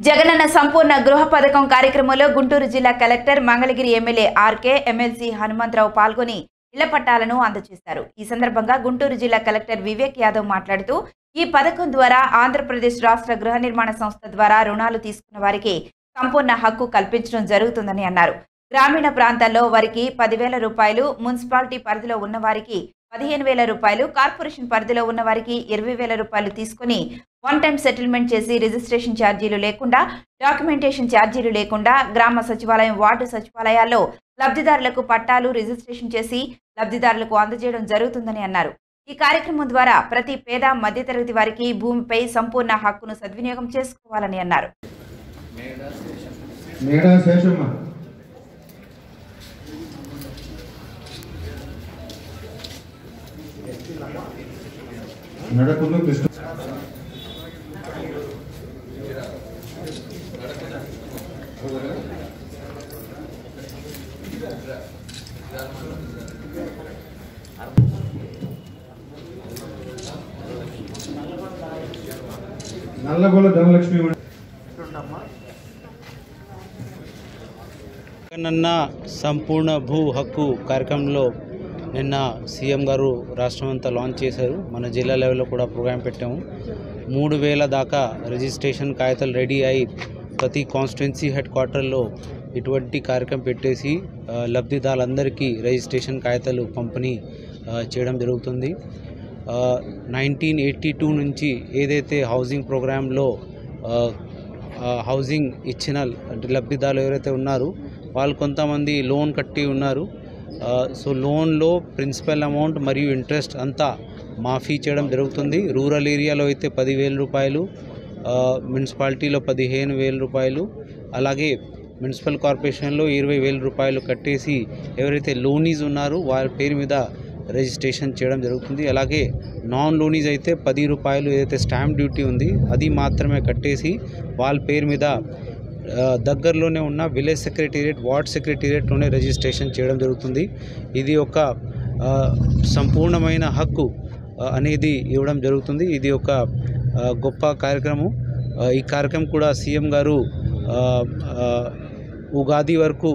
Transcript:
జగనన్న సంపూర్ణ గృహ పథకం కార్యక్రమంలో గుంటూరు జిల్లా collector Mangalagiri MLA RK MLC Hanumantharao పాల్గొని ఇళ్ళ పట్టాలను అందజేశారు. ఈ సందర్భంగా గుంటూరు జిల్లా కలెక్టర్ వివేక్ యాదవ్ మాట్లాడుతూ ఈ పథకం ద్వారా ఆంధ్రప్రదేశ్ రాష్ట్ర గృహ నిర్మాణ సంస్థ ద్వారా రుణాలు తీసుకున్న వారికి సంపూర్ణ హక్కు కల్పించడం జరుగుతుందని అన్నారు. గ్రామీణ ప్రాంతాల్లో వారికి పదివేల రూపాయలు మున్సిపాలిటీ పరిధిలో ఉన్న వారికి పదిహేను వేల రూపాయలు కార్పొరేషన్ పరిధిలో ఉన్న వారికి ఇరవై వేల రూపాయలు తీసుకుని వన్ టైం సెటిల్మెంట్ చేసి రిజిస్ట్రేషన్ ఛార్జీలు లేకుండా డాక్యుమెంటేషన్ ఛార్జీలు లేకుండా గ్రామ సచివాలయం వార్డు సచివాలయాల్లో లబ్ధిదారులకు పట్టాలు రిజిస్ట్రేషన్ చేసి లబ్ధిదారులకు అందజేయడం జరుగుతుందని అన్నారు. ఈ కార్యక్రమం ద్వారా ప్రతి పేద మధ్యతరగతి వారికి భూమిపై సంపూర్ణ హక్కును సద్వినియోగం చేసుకోవాలని అన్నారు. మేడా కృష్ణ నల్లగొల్ల ధనలక్ష్మి జగనన్న సంపూర్ణ భూ హక్కు కార్యక్రమంలో నిన్న సీఎం గారు రాష్ట్రం అంతా లాంచ్ చేశారు. మన జిల్లా లెవెల్లో కూడా ప్రోగ్రాం పెట్టాము. మూడు వేల దాకా రిజిస్ట్రేషన్ కాగితాలు రెడీ అయి ప్రతి కాన్స్టిట్యున్సీ హెడ్ క్వార్టర్లో ఇటువంటి కార్యక్రమం పెట్టేసి లబ్ధిదారులందరికీ రిజిస్ట్రేషన్ కాగితాలు పంపిణీ చేయడం జరుగుతుంది. నైన్టీన్ ఎయిటీ టూ నుంచి ఏదైతే హౌసింగ్ ప్రోగ్రాంలో హౌసింగ్ ఇచ్చిన అంటే లబ్ధిదారులు ఎవరైతే ఉన్నారో వాళ్ళు కొంతమంది లోన్ కట్టి ఉన్నారు. సో లోన్లో ప్రిన్సిపల్ అమౌంట్ మరియు ఇంట్రెస్ట్ అంతా మాఫీ చేయడం జరుగుతుంది. రూరల్ ఏరియాలో అయితే పదివేల రూపాయలు మున్సిపాలిటీలో పదిహేను వేల రూపాయలు అలాగే మున్సిపల్ కార్పొరేషన్లో ఇరవై వేల రూపాయలు కట్టేసి ఎవరైతే లోనీస్ ఉన్నారో వాళ్ళ పేరు మీద రిజిస్ట్రేషన్ చేయడం జరుగుతుంది. అలాగే నాన్ లోనీస్ అయితే పది రూపాయలు ఏదైతే స్టాంప్ డ్యూటీ ఉంది అది మాత్రమే కట్టేసి వాళ్ళ పేరు మీద దగ్గరలోనే ఉన్న విలేజ్ సెక్రటేరియట్ వార్డ్ సెక్రటేరియట్లోనే రిజిస్ట్రేషన్ చేయడం జరుగుతుంది. ఇది ఒక సంపూర్ణమైన హక్కు అనేది ఇవ్వడం జరుగుతుంది. ఇది ఒక గొప్ప కార్యక్రమం. ఈ కార్యక్రమం కూడా సీఎం గారు ఉగాది వరకు